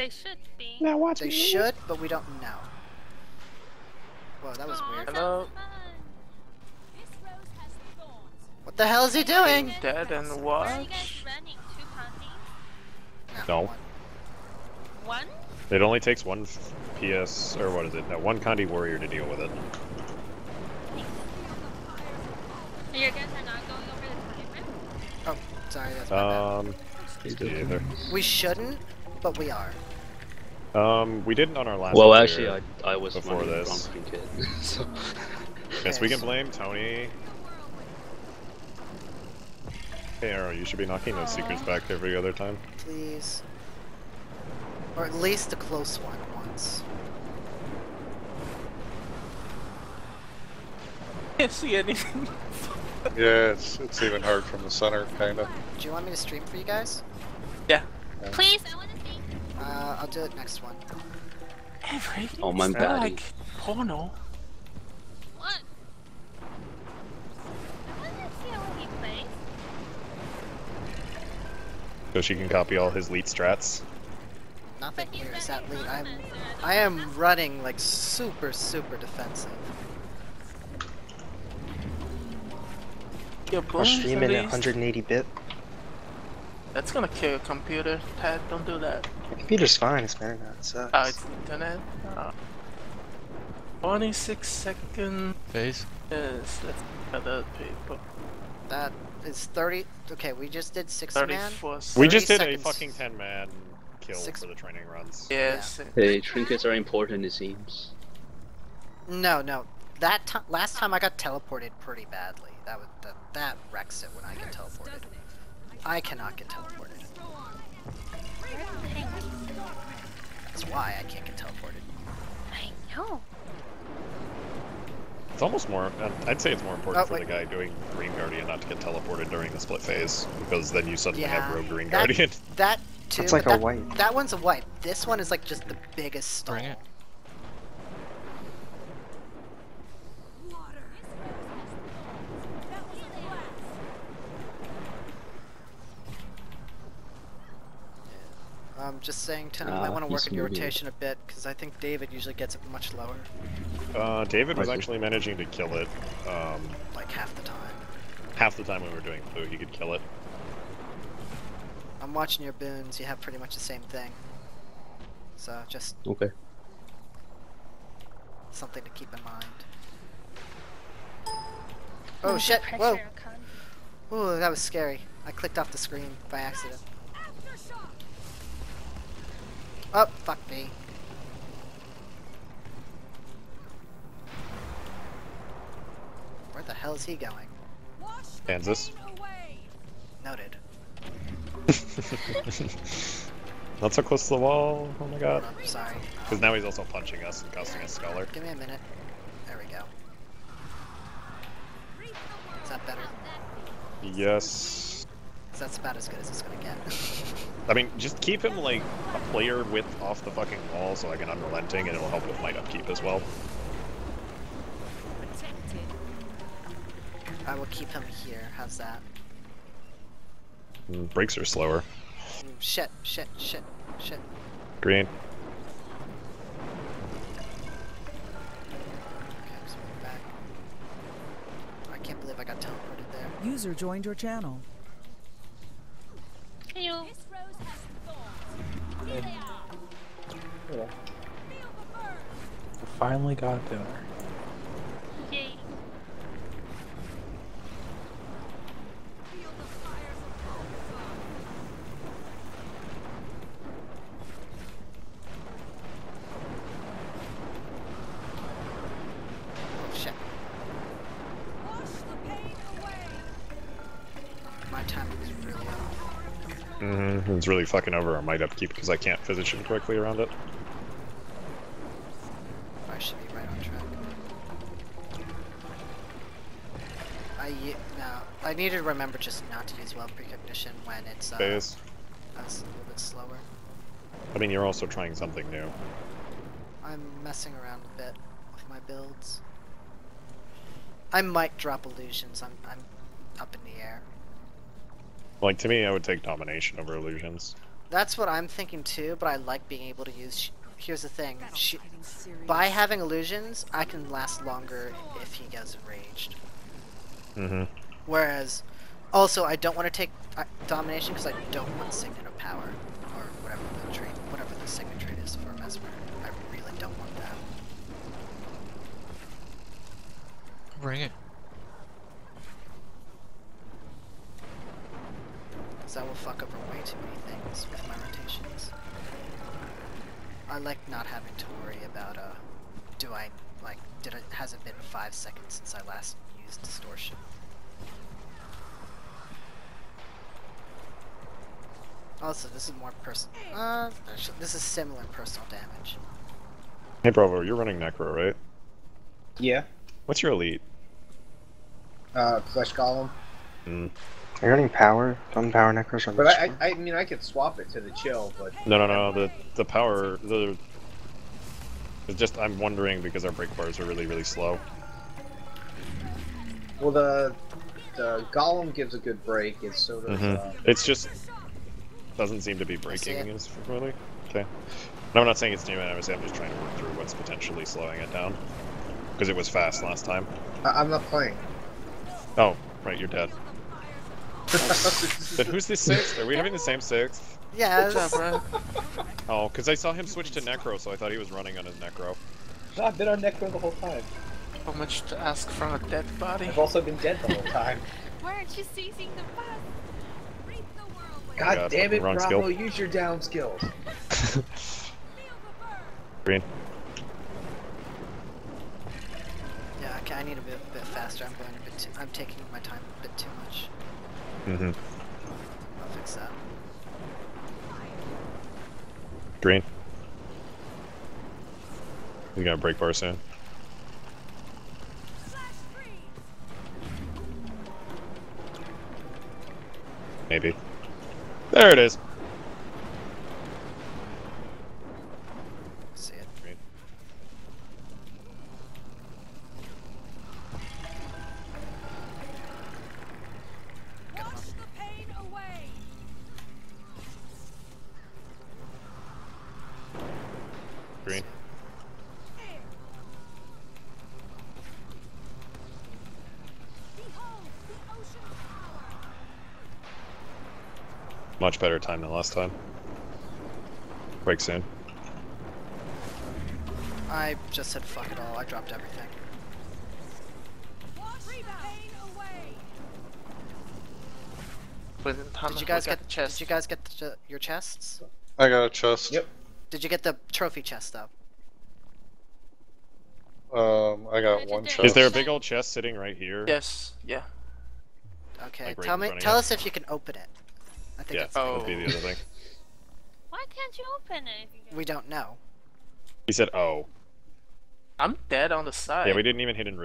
They should be. Now watch They me. should, but we don't know. Whoa, that was Aw, weird. Hello? What the hell is he doing? Dead and Where are you watch. guys running? Two condis? No. one. One? It only takes one PS, or what is it? No, one Condi warrior to deal with it. You guys are not going over the timer? Oh, sorry, that's my bad. Um, me. We shouldn't, but we are. Um, we didn't on our last. Well, actually. I I was before this. wrong trinket, so Guess we can blame Tony. Hey Arrow, you should be knocking those secrets back every other time. Please. Or at least a close one once. Can't see anything. Yeah, it's it's even hard from the center, kinda. Do you want me to stream for you guys? Yeah. Please, I want to see. Uh, I'll do it next one. Everything. Oh, my is bad. like porno. What? I want to see how he plays. So she can copy all his lead strats. Nothing But he's here is that lead. I'm, comments, so don't I am running like super, super defensive. Your I'll bones at in at least. 180 bit. That's gonna kill your computer. Ted, don't do that. My computer's fine, it's better now. It sucks. Oh, it's internet. Oh. 26 seconds. Phase. Yes, let's other people. That is 30. Okay, we just did six man. 34 We just did seconds. a fucking 10 man kill Six- for the training runs. Yes. hey, trinkets are important. It seems. No, no. That time, last time I got teleported pretty badly. That was that, that wrecks it when I get teleported. I cannot get teleported. That's why I can't get teleported. I know. It's almost more, uh, I'd say it's more important Oh, for wait. the guy doing Green Guardian not to get teleported during the split phase, because then you suddenly have Yeah, Rogue Green that- Guardian. That too. That's like a that, wipe. That one's a wipe. This one is like just the biggest stall. Bring it. I'm just saying, Tim, you might want to work on your rotation a bit, because I think David usually gets it much lower, Uh, David was actually managing to kill it. Um, like half the time. half the time when we were doing blue, he could kill it. I'm watching your boons, you have pretty much the same thing. So, just Okay. something to keep in mind. Oh There's shit! Whoa! Ooh, that was scary. I clicked off the screen by accident. Oh, fuck me. Where the hell is he going? Kansas. Noted. Not so close to the wall. Oh my god. On, sorry. Because now he's also punching us and costing us Scholar. Give me a minute. There we go. Is that better? Yes. 'Cause that's about as good as it's gonna get. I mean, just keep him like a player width off the fucking wall so I can unrelenting and it'll help with might upkeep as well. I will keep him here. How's that? Mm, Breaks are slower. Shit, shit, shit, shit. Green. Okay, I'm back. I can't believe I got teleported there. User joined your channel. You. Finally got dinner. Off. Mm-hmm. It's really fucking over our might upkeep because I can't position correctly around it. I should be right on track. I y- no. I need to remember just not to use well precognition when it's uh, Phase. that's a little bit slower. I mean, you're also trying something new. I'm messing around a bit with my builds. I might drop illusions. I'm I'm up in the air. Like, to me, I would take Domination over Illusions. That's what I'm thinking too, but I like being able to use. Here's the thing: sh- by having illusions, I can last longer if he gets enraged. Mm-hmm. Whereas, also, I don't want to take uh, domination because I don't want signet of power or whatever the trait, whatever the signet trait is for mesmer. I really don't want that. Bring it. Because that will fuck over way too many things with my rotations. I like not having to worry about uh, do I like did it has it been five seconds since I last used distortion. Also, this is more personal. Uh, actually, this is similar personal damage. Hey, Bravo, you're running Necro, right? Yeah. What's your elite? Uh, flesh golem. Mm. Are you running power? Gun power necros on But this I, one? I, I mean, I could swap it to the chill, but No, no, no. The the power the. It's just I'm wondering because our break bars are really really slow. well, the the golem gives a good break. It's so does hmm uh, It's just doesn't seem to be breaking as frequently. Okay. No, I'm not saying it's demon. I'm saying I'm just trying to work through what's potentially slowing it down. Because it was fast last time. I, I'm not playing. Oh, right, you're dead. But who's the sixth? Are we having the same sixth? Yes. Good job, bro. Oh, because I saw him switch to Necro, so I thought he was running on his Necro. I've been on Necro the whole time. How much to ask from a dead body? I've also been dead the whole time. Why aren't you seizing the bus? The. God, God, damn it, wrong Bravo! skill. Use your down skills. Green. Yeah, okay, I need a bit, bit faster. I'm going a bit too. I'm taking my time a bit too much. Mm-hmm. I'll fix that. Green. He's gonna break bar soon. Maybe. There it is. Much better time than last time. Break soon. I just said fuck it all. I dropped everything. But in time Did you guys get? the chest. Did you guys get the, your chests? I got a chest. Yep. Did you get the trophy chest though? Um, I got one Is chest. Is there a big old chest sitting right here? Yes, yeah. Okay. Like right tell me. Tell you? us if you can open it. I think Yeah, it's, that would be Oh. the other thing. Why can't you open it? if you can- we don't know. He said, oh. I'm dead on the side. Yeah, we didn't even hit in